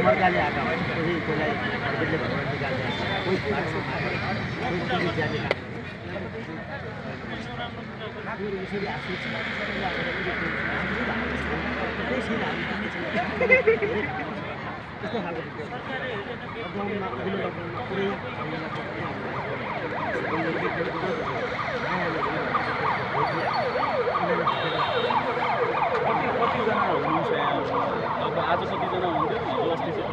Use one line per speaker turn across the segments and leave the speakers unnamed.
मर्काले आएका कोही त्यसलाई हस्पिटलले भएर निकाल्ने कोही कोही फेरि यसरी छ त्यस्तो खालको लकडाउनमा अघिल्लो लकडाउनमा पुरै
कति कतिजना हुनुहुन्छ अब आज कतिजना हुनुहुन्थ्यो हिजो अस्ति चाहिँ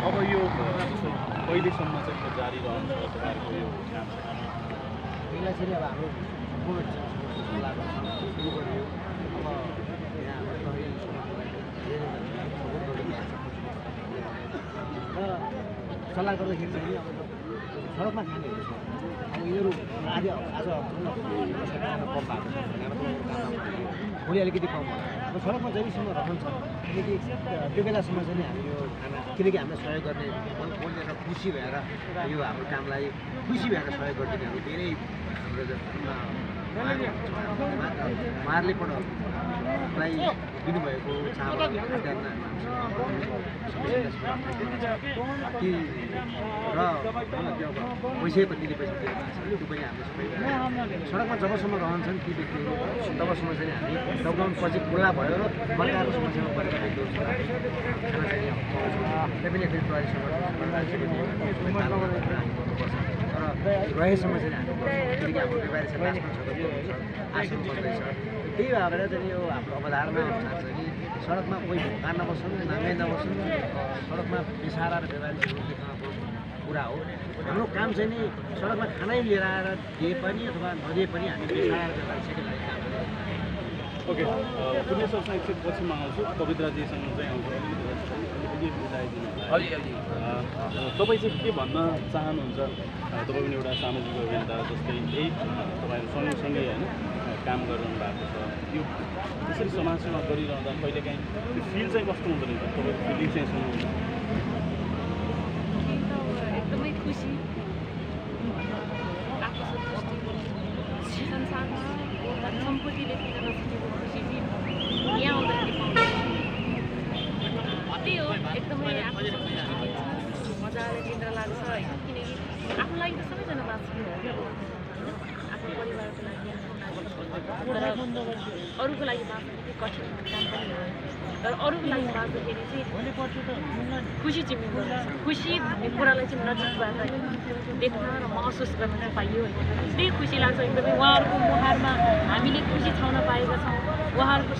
अब यो कहिलेसम्म चाहिँ जारी रहन्छ तपाईँहरूको यो
यसलाई अब हाम्रो सल्लाह सुरु गरियो। अब यहाँ हाम्रो र सल्लाह गर्दाखेरि चाहिँ अब सडकमा खानेहरू छ अब यिनीहरू आज आज भोलि अलिकति कम होला। सडकमा जहिलेसम्म रहन्छ। किनकि त्यो बेलासम्म चाहिँ हामी यो खाना किनकि हामीलाई सहयोग गर्ने बोलेर खुसी भएर यो हाम्रो कामलाई खुसी भएर सहयोग गरिदिनेहरू धेरै हाम्रो उहाँहरूले पनि दिनुभएको चामल खाद्यान्न ती र पैसै दिने पैसा दिएको छ त्यो पनि हामीले सबै सडकमा जबसम्म रहन्छन् ती व्यक्तिहरू तबसम्म चाहिँ हामी लकडाउन पछि खुल्ला भयो र सरकारको समस्यामा परेका व्यक्तिहरू त्यही पनि फेरि प्रहरीसँग तर रहेसम्म चाहिँ हाम्रो व्यापारी छ लास्ट छ। त्यही भएर चाहिँ यो हाम्रो अवधारणा अनुसार नि सडकमा कोही भोका नबस्छन् नाङ्गै नबस्छन् सडकमा पेसारा र देख्नको कुरा हो। हाम्रो काम चाहिँ नि सडकमा खानै लिएर आएर दिए पनि अथवा नदिए पनि हामी पेसारा र काम
ओके पुण्य सरसँग एकछिन पछि आउँछु पवित्राजीसँग चाहिँ आउँछु तपाईँ चाहिँ के भन्न चाहनुहुन्छ? तपाईँ पनि एउटा सामाजिक अभियन्ता जस्तै यही तपाईँहरू सँगसँगै होइन काम गरिरहनु भएको छ। यो यसरी समाजसेवा गरिरहँदा कहिलेकाहीँ त्यो फिल चाहिँ कस्तो हुँदो रहेछ तपाईँको फिलिङ चाहिँ सुन्नुहुन्छ
एकदमै खुसी। संसारमा सम्पत्तिले दिन नसकेको खुसी चाहिँ यहाँ आउँदाखेरि पाउँछ त्यही हो एकदमै आएको छ दृष्टि दिन्छ मजाले केन्द्र लाग्छ होइन किनकि आफ्नो लागि त सबैजना बाँच्नु हो आफ्नो परिवारको लागि अरूको लागि बाँच्नु चाहिँ कठिन काम पनि हो तर अरूको लागि बाँच्दाखेरि चाहिँ खुसी चाहिँ मिल्दो खुसी भन्ने कुरालाई चाहिँ नजिकबाट देख्न र महसुस गर्न पाइयो होइन त्यही खुसी लाग्छ एकदमै उहाँहरूको मुहारमा हामीले खुसी छाउन पाएका छौँ उहाँहरूको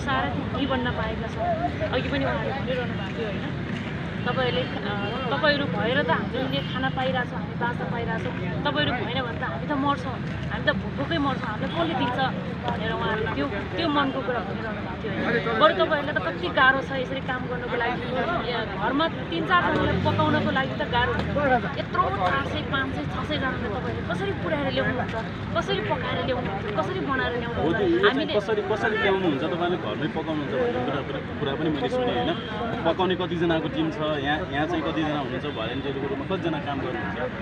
के बन्न पाएका छौँ अघि पनि उहाँहरूले भनिरहनु भएको थियो होइन तपाईँहरूले तपाईँहरू भएर त हामीले खाना पाइरहेछौँ। हामी बाँच्न पाइरहेछौँ तपाईँहरू भएन भने त हामी त मर्छौँ। हामी त भोक मर्छौँ। हामीलाई कसले दिन्छ भनेर उहाँहरूले त्यो त्यो मनको कुरा भनिरहनु भएको थियो होइन। बरु तपाईँहरूलाई त कति गाह्रो छ यसरी काम गर्नको लागि। घरमा तिन चारजनालाई पकाउनको लागि त गाह्रो हुन्छ। यत्रो चार सय पाँच सय छ सयजनालाई तपाईँहरूले कसरी पुऱ्याएर ल्याउनुहुन्छ? कसरी पकाएर ल्याउनुहुन्छ? कसरी बनाएर ल्याउनुहुन्छ? हामीले
कसरी कसरी ल्याउनुहुन्छ? तपाईँले घरमै पकाउनुहुन्छ भन्ने कुरा पनि मैले सुनेँ होइन। पकाउने कतिजनाको टिम छ यहाँ यहाँ चाहिँ कतिजना हुनुहुन्छ भलिन्टियरको रूपमा कतिजना काम गर्नुहुन्छ।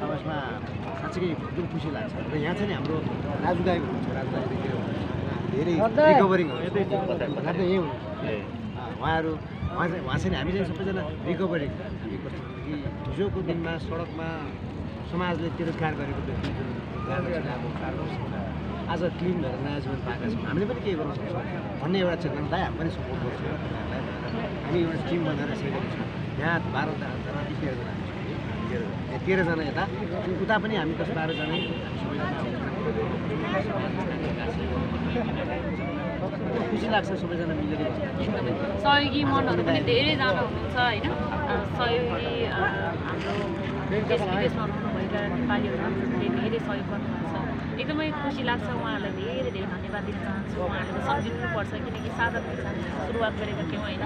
समाजमा साँच्चीकै एकदम खुसी लाग्छ र यहाँ चाहिँ नि हाम्रो राजु दाई हुनुहुन्छ राजु दाईदेखि धेरै रिकभरिङ घटना यहीँ हुनुहुन्छ उहाँहरू उहाँ चाहिँ उहाँ चाहिँ हामी चाहिँ सबैजना रिकभरी हामी कस्तो कि हिजोको दिनमा सडकमा समाजले तिरस्कार गरेको व्यक्ति जुन। आज क्लिन भएर नयाँ जीवन पाएका छौँ हामीले पनि केही गर्न सक्छौँ भन्ने एउटा दाइ हामी पनि सपोर्ट गर्छौँ हामी एउटा टिम बनाएर गरेको छौँ यहाँ बाह्रजना तेह्रजना हामी छौँ तेह्रजना यता अनि उता पनि हामी दस बाह्रजना खुसी लाग्छ सबैजना मिलेर
सहयोगी मनहरू पनि धेरैजना हुनुहुन्छ होइन सहयोगी हाम्रो देश विदेशमा रहनु भएका नेपालीहरूले धेरै सहयोग गर्नुहुन्छ एकदमै खुसी लाग्छ उहाँहरूलाई धेरै धेरै धन्यवाद दिन चाहन्छु उहाँहरूले सम्झिनुपर्छ किनकि सादा सुरुवात गरेका थियौँ होइन।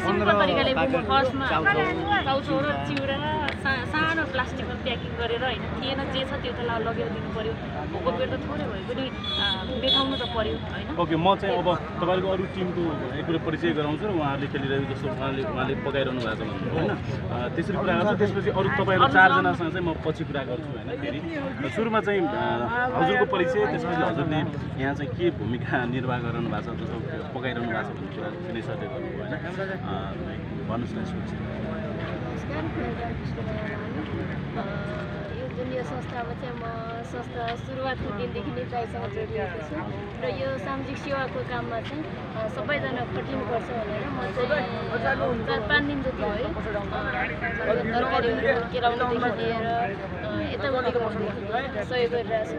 सिम्पल तरिकाले फर्स्टमा चाउचो र चिउरा सा सानो प्लास्टिकमा प्याकिङ गरेर होइन थिएन जे छ त्यो त ला- लगेर दिनु पऱ्यो भोको पेट त थोरै भए पनि देखाउनु त पऱ्यो होइन।
ओके म चाहिँ अब तपाईँको अरू टिमको एक कुरो परिचय गराउँछु र उहाँहरूले खेलिरहेको जस्तो उहाँले उहाँले पकाइरहनु भएको छ होइन। त्यसरी कुरा गर्छ त्यसपछि अरू तपाईँहरू चारजनासँग चाहिँ म पछि कुरा गर्छु होइन फेरि। सुरुमा चाहिँ हजुरको परिचय त्यसपछि हजुरले यहाँ चाहिँ के भूमिका निर्वाह गरिरहनु भएको छ जस्तो पकाइरहनु भएको छ भन्ने कुरा विनय सरले गर्नुभयो होइन? भन्नुहोस् न
हो। जुन यो संस्थामा चाहिँ म संस्था सुरुवातको दिनदेखि नै दाइसँग जोडिएको छु। र यो सामाजिक सेवाको काममा चाहिँ सबैजना खटिनुपर्छ भनेर म चाहिँ चार पाँच दिन जति यो तरकारीहरू केलाउनुदेखि लिएर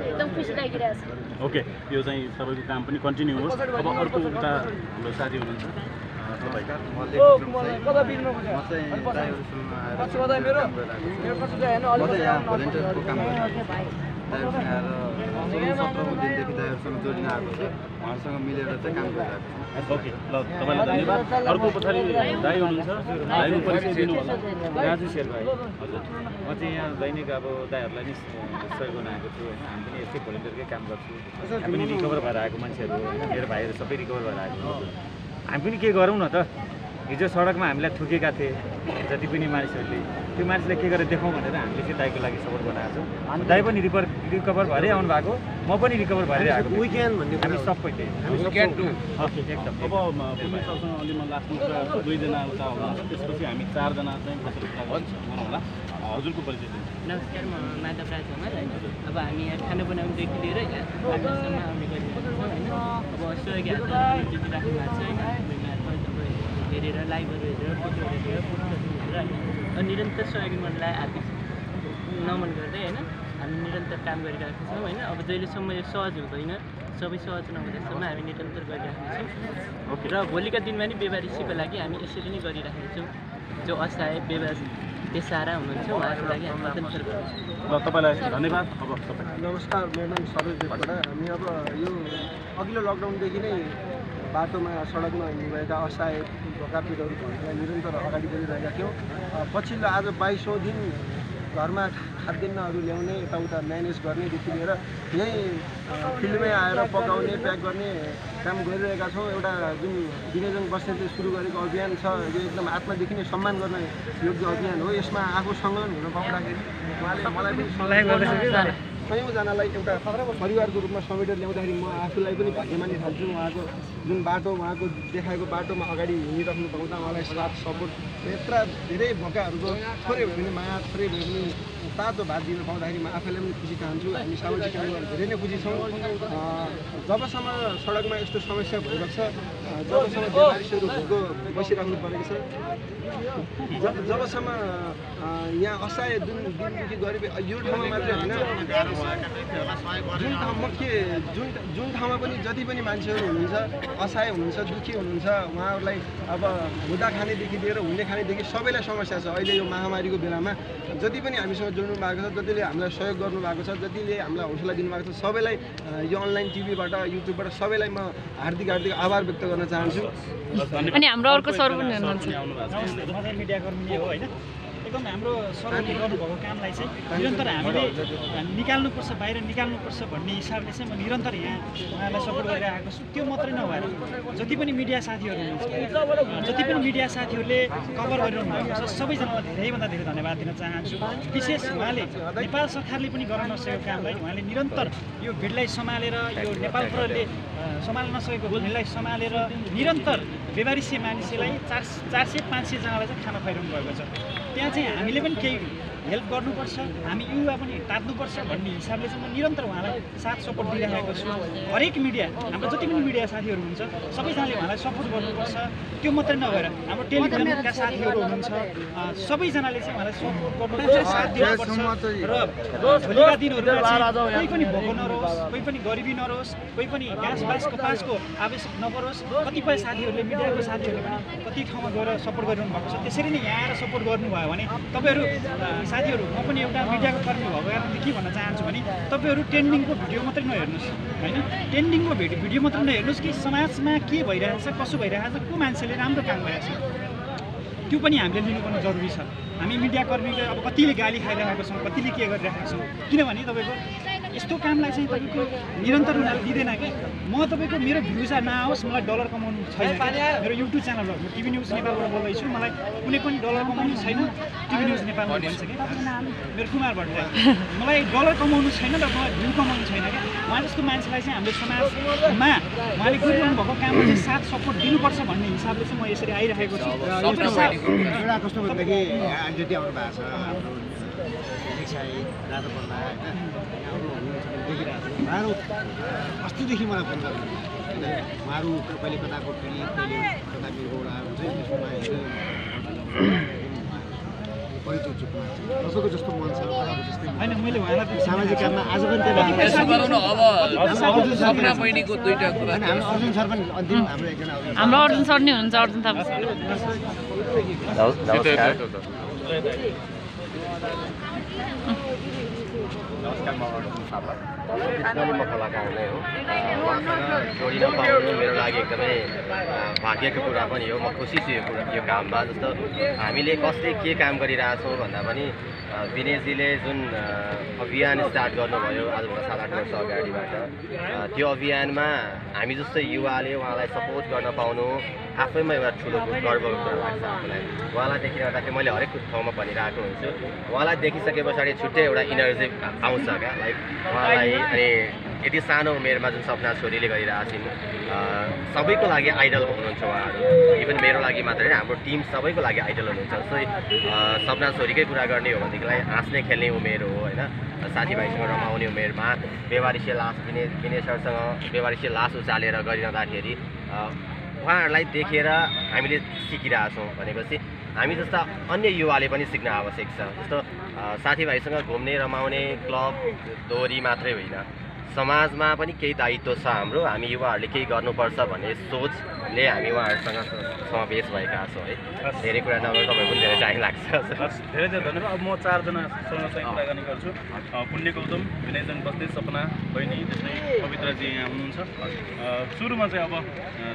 एकदम खुसी लागिरहेको छ।
ओके यो चाहिँ तपाईँको काम पनि कन्टिन्यू होस्। अब अर्को उता हाम्रो साथी हुनुहुन्छ। अ, तपाईँ
म चाहिँ यहाँ भोलिन्टियरको काम गरिरहेको छु। दाइहरूसँग आएर सोह्र सत्रौँ दिनदेखि दाइहरूसँग जोडिन आएको छु। उहाँहरूसँग मिलेर चाहिँ काम गरिरहेको
ओके ल तपाईँलाई धन्यवाद। अर्को पछाडि दाई हुनुहुन्छ। दाईको परिचय दिनु होला
राजु शेर्पा है।
हजुर।
म चाहिँ यहाँ दैनिक अब दाईहरूलाई नि सहयोग गर्न आएको छु। होइन हामी पनि यस्तै भोलिन्टियरकै काम गर्छु। हामी पनि रिकभर भएर आएको मान्छेहरू मेरो भाइहरू सबै रिकभर भएर आएको। हामी पनि के गरौँ न त? हिजो सडकमा हामीलाई ठोकेका थिए जति पनि मानिसहरूले त्यो मान्छेलाई के गरेर देखाउँ भनेर हामीले चाहिँ दाईको लागि सपोर्ट बनाएको छौँ दाई पनि रिकभर रिकभर भएरै आउनु भएको म पनि रिकभर भएरै आएको
विकेन्ड भन्ने
हामी
कुरा
सबै
अब अलि म लास्टमा दुईजना उता हुनुहुन्छ त्यसपछि हामी चारजना चाहिँ होला हजुरको परिचय
नमस्कार म माधव राज हमाल होइन अब हामी यहाँ खाना बनाउनुदेखि लिएर यहाँ आउने गरिरहेको छौँ होइन अब सहयोगी हातहरू जुटिराख्नु भएको छ होइन हेरेर लाइभहरू हेरेर फोटोहरू हेरेर फोटोहरू हेरेर अब निरन्तर सहयोगी मनलाई हार्दिक नमन गर्दै होइन हामी निरन्तर काम गरिरहेको छौँ होइन। अब जहिलेसम्म यो सहज हुँदैन सबै सहज नहुँदैसम्म हामी निरन्तर गरिरहेको छौँ। र भोलिका दिनमा नि बेवारिसीको लागि हामी यसरी नै गरिरहेको छौँ। जो असहाय बेवा बेसारा हुनुहुन्छ उहाँहरूको लागि हामी निरन्तर गर्छौँ।
तपाईँलाई धन्यवाद। अब तपाईँ।
नमस्कार मेरो नाम सरोज हामी अब यो अघिल्लो लकडाउनदेखि नै बाटोमा सडकमा हिँड्नुभएका असहाय ढोकापिटहरू भन्नेलाई निरन्तर अगाडि बढिरहेका थियौँ। पछिल्लो आज बाइसौँ दिन घरमा खाद्यान्नहरू ल्याउने यताउता म्यानेज गर्नेदेखि लिएर यहीँ फिल्डमै आएर पकाउने प्याक गर्ने काम गरिरहेका छौँ। एउटा जुन विनियोजन बस्नेतले सुरु गरेको अभियान छ यो एकदम आत्मादेखि नै सम्मान गर्न योग्य अभियान हो। यसमा आफू सङ्कलन हुन पाउँदाखेरि उहाँले मलाई पनि सल्लाह कयौँजनालाई एउटा परिवारको रूपमा समेटेर ल्याउँदाखेरि म आफूलाई पनि भाग्यमानी ठान्छु। उहाँको जुन बाटो उहाँको देखाएको बाटोमा अगाडि हिँडिराख्नु पाउँदा उहाँलाई साथ सपोर्ट यत्र धेरै भोकाहरूको थोरै भए पनि माया थोरै भए पनि तातो भात दिन पाउँदाखेरि म आफैलाई पनि खुसी चाहन्छु हामी सामाजिक धेरै नै खुसी छौँ। जबसम्म सडकमा यस्तो समस्या भइरहेको छ जबसम्म बेमारिसहरू भोको बसिराख्नु परेको छ जब जबसम्म यहाँ असहाय जुन दिनदेखि गरिबी यो ठाउँमा मात्रै होइन जुन ठाउँमा के जुन जुन ठाउँमा पनि जति पनि मान्छेहरू हुनुहुन्छ असहाय हुनुहुन्छ दुःखी हुनुहुन्छ उहाँहरूलाई अब हुँदा खानेदेखि लिएर हुने खानेदेखि सबैलाई समस्या छ। अहिले यो महामारीको बेलामा जति पनि हामीसँग जोड्नु भएको छ जतिले हामीलाई सहयोग गर्नुभएको छ जतिले हामीलाई हौसला दिनुभएको छ सबैलाई यो अनलाइन टिभीबाट युट्युबबाट सबैलाई म हार्दिक हार्दिक आभार व्यक्त गर्न चाहन्छु।
अनि हाम्रो अर्को सर
एकदम हाम्रो सरले गर्नुभएको कामलाई चाहिँ निरन्तर हामीले निकाल्नुपर्छ बाहिर निकाल्नुपर्छ भन्ने हिसाबले चाहिँ म निरन्तर यहाँ उहाँलाई सपोर्ट गरेर आएको छु। त्यो मात्रै नभएर जति पनि मिडिया साथीहरू हुनुहुन्छ जति पनि मिडिया साथीहरूले कभर गरिरहनु भएको छ सबैजनालाई धेरैभन्दा धेरै धन्यवाद दिन चाहन्छु। विशेष उहाँले नेपाल सरकारले पनि गर्न नसकेको कामलाई उहाँले निरन्तर यो भिडलाई सम्हालेर यो नेपाल प्रहरीले सम्हाल्न नसकेको भिडलाई सम्हालेर निरन्तर बेवारिसी मानिसलाई चार चार सय पाँच सयजनालाई चाहिँ खाना खुवाइरहनु भएको छ। त्यहाँ चाहिँ हामीले पनि केही हेल्प गर्नुपर्छ हामी युवा पनि तात्नुपर्छ भन्ने हिसाबले चाहिँ म निरन्तर उहाँलाई साथ सपोर्ट दिइरहेको छु। हरेक मिडिया हाम्रो जति पनि मिडिया साथीहरू हुन्छ सबैजनाले उहाँलाई सपोर्ट गर्नुपर्छ। त्यो मात्रै नभएर हाम्रो टेलिभिजनका साथीहरू हुनुहुन्छ सबैजनाले चाहिँ उहाँलाई सपोर्ट गर्नुपर्छ साथ दिनुपर्छ। र भोलिका दिनहरूमा कोही पनि भोको नरहोस् कोही पनि गरिबी नरहोस् कोही पनि ग्यास बास कपासको आवश्यक नपरोस् कतिपय साथीहरूले मिडियाको साथीहरूले पनि कति ठाउँमा गएर सपोर्ट गरिरहनु भएको छ त्यसरी नै यहाँ आएर सपोर्ट गर्नुभयो भने तपाईँहरू साथीहरू म पनि एउटा मिडियाको कर्मी भएको कारणले के भन्न चाहन्छु भने तपाईँहरू ट्रेन्डिङको भिडियो मात्रै नहेर्नुहोस् होइन? ट्रेन्डिङको भिडियो भिडियो मात्रै नहेर्नुहोस् कि समाजमा के भइरहेछ कसो भइरहेछ को मान्छेले राम्रो काम गरेको छ त्यो पनि हामीले लिनुपर्ने जरुरी छ। हामी मिडियाकर्मीले अब कतिले गाली खाइरहेको छौँ कतिले के गरिरहेको छौँ किनभने तपाईँको यस्तो कामलाई चाहिँ तपाईँको निरन्तर उनीहरूले दिँदैन कि? म तपाईँको मेरो भ्युज नआओस् मलाई डलर कमाउनु छैन कि। मेरो युट्युब च्यानल हो म टिभी न्युज नेपालबाट बोल्दैछु। मलाई कुनै पनि डलर कमाउनु छैन टिभी न्युज नेपालमा भन्छ कि? मेरो कुमार भट्टराई। मलाई डलर कमाउनु छैन र मलाई भ्यू कमाउनु छैन क्या उहाँ जस्तो मान्छेलाई चाहिँ हामीले समाजमा उहाँले गरिरहनु भएको काममा चाहिँ साथ सपोर्ट दिनुपर्छ भन्ने हिसाबले चाहिँ म यसरी आइरहेको छु।
रातो पर्दा होइन हुनुहुन्छ भने देखिरहेको छु उहाँहरू अस्तिदेखि मलाई फोन गर्नु होइन उहाँहरू कहिले कताको पीडित कहिले कता बिरगौडा हुन्छ नि त्यसमा हेर्दै परिचय चुक्नु तपाईँको जस्तो मन छ उहाँको जस्तै मन छ।
होइन मैले उहाँलाई
सामाजिक काममा आज पनि अर्जुन सर हाम्रो अर्जुन पनि अन्तिम हाम्रो एकजना अर्जुन सर।
हाम्रो अर्जुन सर नै हुनुहुन्छ अर्जुन थापा
नमस्कार म हो जोडिन पाउनु मेरो लागि एकदमै भाग्यको कुरा पनि हो म खुसी छु यो कुरा यो काममा जस्तो हामीले कसले के काम गरिरहेछौँ भन्दा पनि विनेशजीले जुन अभियान स्टार्ट गर्नुभयो आजभन्दा सात आठ वर्ष अगाडिबाट त्यो अभियानमा हामी जस्तै युवाले उहाँलाई सपोर्ट गर्न पाउनु आफैमा एउटा ठुलो गर्वको कुरा लाग्छ आफूलाई। उहाँलाई देखिरहँदाखेरि मैले हरेक ठाउँमा भनिरहेको हुन्छु। उहाँलाई देखिसके पछाडि छुट्टै एउटा इनर्जी आउँछ क्या। लाइक उहाँलाई अनि यति सानो उमेरमा जुन सपना छोरीले गरिरहेको छिन् सबैको लागि आइडल हुनुहुन्छ उहाँहरू। इभन मेरो लागि मात्रै होइन हाम्रो टिम सबैको लागि आइडल हुनुहुन्छ। जस्तै सपना छोरीकै कुरा गर्ने हो भनेदेखिलाई हाँस्ने खेल्ने उमेर हो होइन? साथीभाइसँग रमाउने उमेरमा व्यवहारिसे लास विने विनेशहरूसँग व्यवहारिसे लास उचालेर गरिरहँदाखेरि उहाँहरूलाई देखेर हामीले सिकिरहेछौँ भनेपछि हामी जस्ता अन्य युवाले पनि सिक्न आवश्यक छ। जस्तो साथीभाइसँग घुम्ने रमाउने क्लब दोहोरी मात्रै होइन। समाजमा पनि केही दायित्व छ हाम्रो। हामी युवाहरूले केही गर्नुपर्छ भन्ने सोचले हामी उहाँहरूसँग समावेश भएका छौँ है। धेरै कुरा नगरेर तपाईँको पनि धेरै टाइम लाग्छ।
धेरै धेरै धन्यवाद। अब म चारजनासँग चाहिँ कुराकानी गर्छु। पुण्य गौतम विनयजन बस्दै सपना बहिनी त्यस्तै पवित्रजी यहाँ हुनुहुन्छ। सुरुमा चाहिँ अब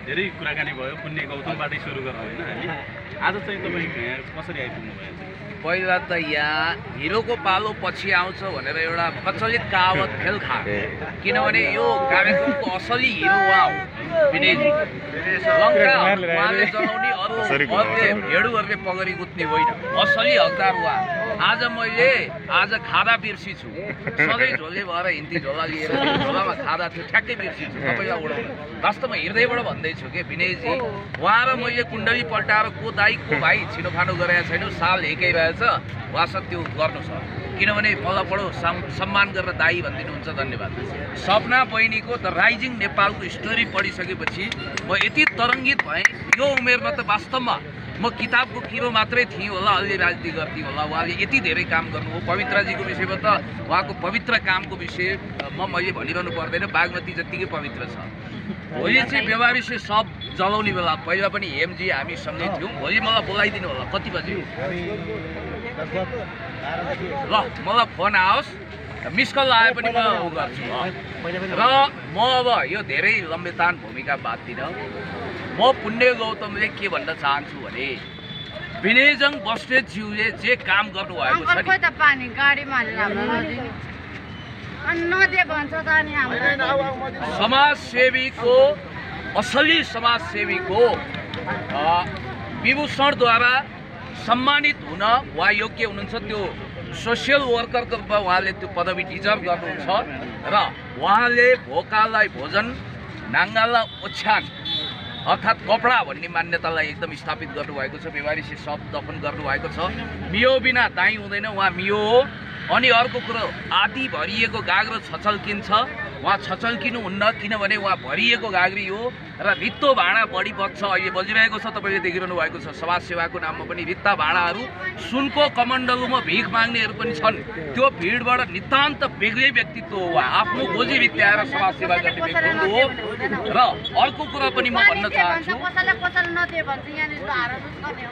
धेरै कुराकानी भयो। पुण्य गौतमबाटै सुरु गरौँ होइन हामी। आज चाहिँ तपाईँ यहाँ कसरी आइपुग्नु भयो चाहिँ
पहिला त यहाँ हिरोको पालो पछि आउँछ भनेर एउटा प्रचलित कहावत फेल खा किनभने यो कार्यक्रमको असली हिरो उहाँ हो विनयजी। लङ्का उहाँले अरू भेडुहरूले पगरी गुत्ने होइन। असली हकदार उहाँ। आज मैले आज खादा बिर्सी छु। सधैँ झोले भएर हिन्दी झोला लिएर झोलामा खादा थियो ठ्याक्कै बिर्सी छु। सबैलाई उडाउनु। वास्तवमा हृदयबाट भन्दैछु के विनयजी उहाँ र मैले कुण्डली पल्टाएर को दाई को भाइ छिनोफानो गरेका छैनौँ साल एकै रहेछ उहाँसँग त्यो गर्नु छ। किनभने बडो सम् सम्मान गरेर दाई भनिदिनुहुन्छ धन्यवाद। सपना बहिनीको द राइजिङ नेपालको स्टोरी पढिसकेपछि म यति तरङ्गित भएँ यो उमेरमा त वास्तवमा म किताबको किरो मात्रै थिएँ होला अलि राजनीति गर्थेँ होला। उहाँले यति धेरै काम गर्नुभयो पवित्रजीको विषयमा त उहाँको पवित्र कामको विषय म मैले भनिरहनु पर्दैन बागमती जत्तिकै पवित्र छ। भोलि चाहिँ व्यवहारिक चाहिँ सब जलाउने बेला। पहिला पनि हेमजी हामी सँगै थियौँ। भोलि मलाई बोलाइदिनु होला। कति बजी? ल मलाई फोन आओस्। मिस कल आए पनि म गर्छु। र म अब यो धेरै लम्बेतान भूमिका बाँध्दिनँ म पुण्य गौतमले के भन्न चाहन्छु भने विनयजङ बस्नेतज्यूले जे काम गर्नुभएको छ समाजसेवीको असली समाजसेवीको विभूषणद्वारा सम्मानित हुन उहाँ योग्य हुनुहुन्छ त्यो सोसियल वर्करको रूपमा उहाँले त्यो पदवी डिजर्भ गर्नुहुन्छ। र उहाँले भोकालाई भोजन नाङ्गालाई ओछ्यान। अर्थात् कपडा भन्ने मान्यतालाई एकदम स्थापित गर्नुभएको छ बेवारिसी शब्द दफन गर्नुभएको छ। मियो बिना दाई हुँदैन उहाँ मियो हो अनि अर्को कुरो आदि भरिएको गाग्रो छचल्किन्छ। उहाँ छचल्किनु हुन्न किनभने उहाँ भरिएको गाग्री हो र रित्तो भाँडा बढी बग्छ अहिले बजिरहेको छ तपाईँले देखिरहनु भएको छ समाज सेवाको नाममा पनि रित्ता भाँडाहरू सुनको कमण्डलुमा भिख माग्नेहरू पनि छन्। त्यो भिडबाट नितान्त बेग्लै व्यक्तित्व हो उहाँ। आफ्नो गोजी भित्याएर समाज सेवा गर्ने व्यक्तित्व हो। र अर्को कुरा पनि म भन्न चाहन्छु।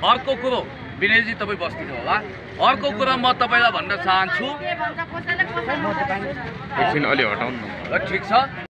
अर्को कुरो विनयजी तपाईँ बस्दिनु होला। अर्को कुरा म तपाईँलाई भन्न चाहन्छु।
कसैले कसैले
ल, ठिक छ।